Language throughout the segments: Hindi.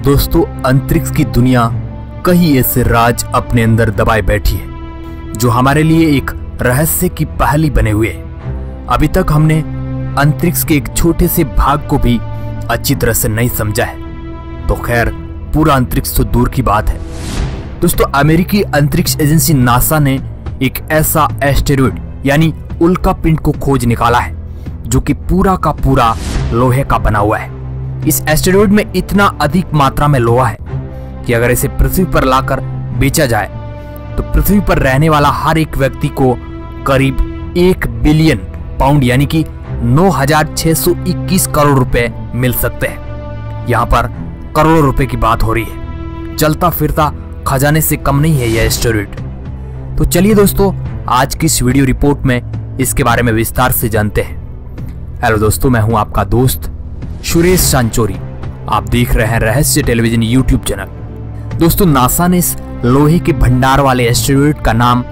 दोस्तों, अंतरिक्ष की दुनिया कई ऐसे राज अपने अंदर दबाए बैठी है, जो हमारे लिए एक रहस्य की पहली बने हुए है। अभी तक हमने अंतरिक्ष के एक छोटे से भाग को भी अच्छी तरह से नहीं समझा है। तो खैर, पूरा अंतरिक्ष तो दूर की बात है। दोस्तों, अमेरिकी अंतरिक्ष एजेंसी नासा ने एक ऐसा एस्टेरॉइड यानी उल्का पिंड को खोज निकाला है, जो कि पूरा का पूरा लोहे का बना हुआ है। इस एस्टेरॉइड में इतना अधिक मात्रा में लोहा है कि अगर इसे पृथ्वी पर लाकर बेचा जाए तो पृथ्वी पर रहने वाला हर एक व्यक्ति को करीब एक बिलियन पाउंड यानी कि 9,621 करोड़ रुपए मिल सकते हैं। यहाँ पर करोड़ों रुपए की बात हो रही है। चलता फिरता खजाने से कम नहीं है यह एस्टेरॉइड। तो चलिए दोस्तों आज की इस वीडियो रिपोर्ट में इसके बारे में विस्तार से जानते हैं। हेलो दोस्तों मैं हूँ आपका दोस्त सुरेश सांचोरी। आप देख रहे हैं रहस्य टेलीविज़न यूट्यूब चैनल। दोस्तों, नासा ने इस लोहे के भंडार वाले एस्टेरॉइड का नाम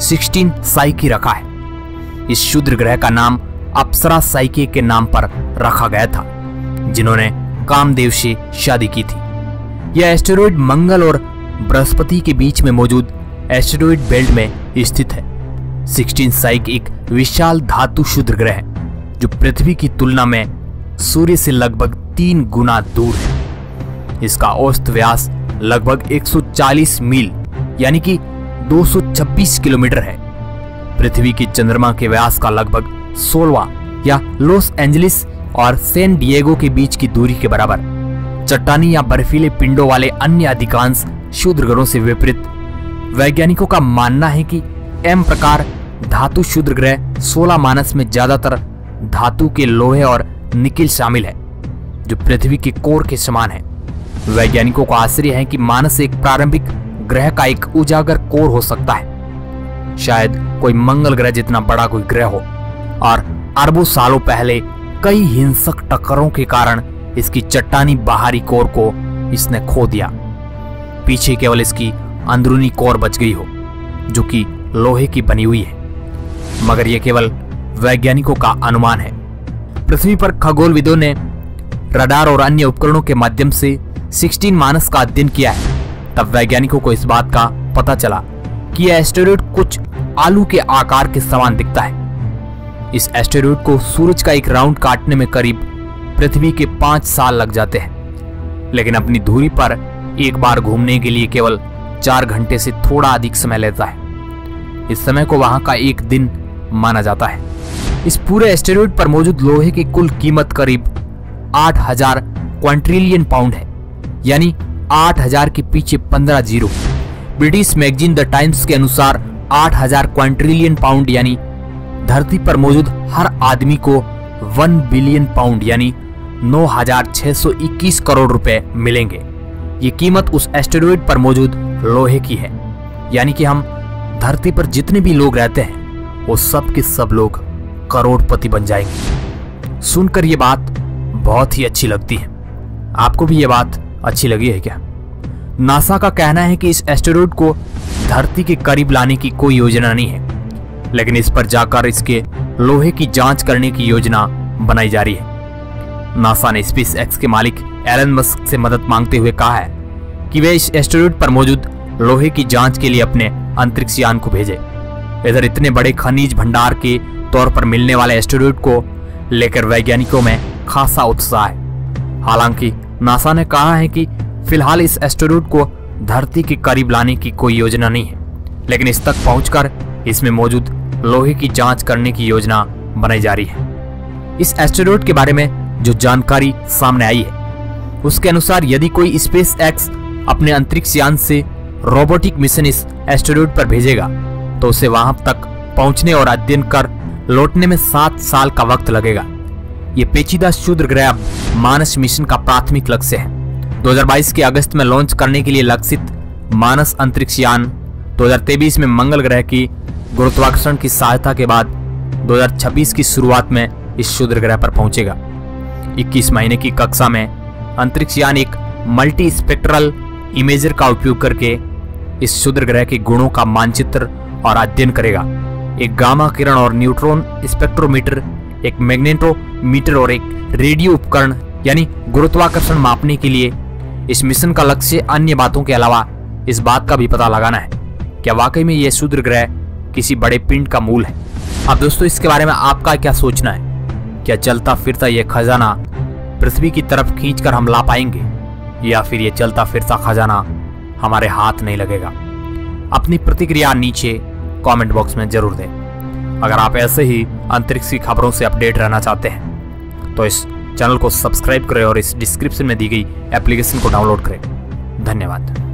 16 साइकी रखा है। इस शुद्र ग्रह का नाम अप्सरा साइके के नाम पर रखा गया था, जिन्होंने कामदेव से शादी की थी। यह एस्टेरॉइड मंगल और बृहस्पति के बीच में मौजूद एस्टेरॉइड बेल्ट में स्थित है। 16 साइक एक विशाल धातु शुद्र ग्रह है, जो पृथ्वी की तुलना में सूर्य से लगभग तीन गुना दूर है। इसका औसत व्यास लगभग 140 मील, यानी कि 226 किलोमीटर है। पृथ्वी की चंद्रमा के व्यास का लगभग 16 या लॉस एंजलिस और सैन डिएगो के बीच की दूरी के बराबर। चट्टानी या बर्फीले पिंडों वाले अन्य अधिकांश शुद्र ग्रहों से विपरीत। वैज्ञानिकों का मानना है कि एम प्रकार धातु शुद्र ग्रह 16 मानस में ज़्यादातर धातु के लोहे और निकिल शामिल है, जो पृथ्वी के कोर के समान है। वैज्ञानिकों का आश्चर्य है कि मानस एक प्रारंभिक ग्रह का एक उजागर कोर हो सकता है। शायद कोई मंगल ग्रह जितना बड़ा कोई ग्रह हो, और अरबों सालों पहले कई हिंसक टक्करों के कारण इसकी चट्टानी बाहरी कोर को इसने खो दिया। पीछे केवल इसकी अंदरूनी कोर बच गई हो, जो कि लोहे की बनी हुई है। मगर यह केवल वैज्ञानिकों का अनुमान है। पृथ्वी पर खगोलविदों ने रडार और अन्य उपकरणों के माध्यम से 16 मानस का अध्ययन किया है। तब वैज्ञानिकों को इस बात का पता चला कि यह एस्टेरॉइड कुछ आलू के आकार के समान दिखता है। इस एस्टेरॉइड को सूरज का एक राउंड काटने में करीब पृथ्वी के पाँच साल लग जाते हैं। लेकिन अपनी धूरी पर एक बार घूमने के लिए केवल चार घंटे से थोड़ा अधिक समय लेता है। इस समय को वहाँ का एक दिन माना जाता है। इस पूरे एस्टेरॉइड पर मौजूद लोहे की कुल कीमत करीब 8000 क्वांट्रिलियन पाउंड है, यानी 8000 के पीछे 15 zero. British magazine the Times के अनुसार 8000 क्वांट्रिलियन पाउंड यानी धरती पर मौजूद हर आदमी को 1 बिलियन पाउंड यानी 9621 करोड़ रुपए मिलेंगे। ये कीमत उस एस्टेरॉइड पर मौजूद लोहे की है, यानी कि हम धरती पर जितने भी लोग रहते हैं, वो सब के सब लोग करोड़पति बन जाएँगे। सुनकर ये बात बहुत ही अच्छी लगती है। आपको भी ये बात अच्छी लगी है क्या? नासा का कहना है कि इस एस्टेरॉइड को धरती के करीब लाने की कोई योजना नहीं है, लेकिन इस पर जाकर इसके लोहे की जाँच करने की योजना बनाई जा रही है। नासा ने स्पेस एक्स के मालिक एलन मस्क से मदद मांगते हुए कहा है कि वे इस एस्टेरॉइड पर मौजूद लोहे की जाँच के लिए अपने अंतरिक्ष यान को भेजे। इधर इतने बड़े खनिज भंडार के तौर पर मिलने वाले एस्टेरॉइड को लेकर वैज्ञानिकों में खासा उत्साह है। हालाँकि नासा ने कहा है कि फ़िलहाल इस एस्टेरॉइड को धरती के करीब लाने की कोई योजना नहीं है, लेकिन इस तक पहुंचकर इसमें मौजूद लोहे की जाँच करने की योजना बनाई जा रही है। इस एस्टेरॉइड के बारे में जो जानकारी सामने आई है, उसके अनुसार यदि कोई स्पेस एक्स अपने अंतरिक्ष यान से रोबोटिक मिशन इस एस्टेरॉइड पर भेजेगा तो उसे वहाँ तक पहुँचने और अध्ययन कर लौटने में सात साल का वक्त लगेगा। ये पेचीदा शुद्र ग्रह मानस मिशन का प्राथमिक लक्ष्य है। 2022 के अगस्त में लॉन्च करने के लिए लक्षित मानस अंतरिक्ष यान 2023 में मंगल ग्रह की गुरुत्वाकर्षण की सहायता के बाद 2026 की शुरुआत में इस शुद्र ग्रह पर पहुंचेगा। 21 महीने की कक्षा में अंतरिक्ष यान एक मल्टी स्पेक्ट्रल इमेजर का उपयोग करके इस शुद्र ग्रह के गुणों का मानचित्र और अध्ययन करेगा। एक गामा किरण और न्यूट्रॉन स्पेक्ट्रोमीटर, एक मैग्नेटोमीटर और एक रेडियो उपकरण, यानी गुरुत्वाकर्षण मापने के लिए। इस मिशन का लक्ष्य अन्य बातों के अलावा इस बात का भी पता लगाना है। क्या वाकई में यह शूद्र ग्रह किसी बड़े पिंड का मूल है? अब दोस्तों, इसके बारे में आपका क्या सोचना है? क्या चलता फिरता यह खजाना पृथ्वी की तरफ़ खींचकर हम ला पाएँगे? या फिर यह चलता फिरता खजाना हमारे हाथ नहीं लगेगा? अपनी प्रतिक्रिया नीचे कमेंट बॉक्स में ज़रूर दें। अगर आप ऐसे ही अंतरिक्ष की खबरों से अपडेट रहना चाहते हैं तो इस चैनल को सब्सक्राइब करें और इस डिस्क्रिप्शन में दी गई एप्लीकेशन को डाउनलोड करें। धन्यवाद।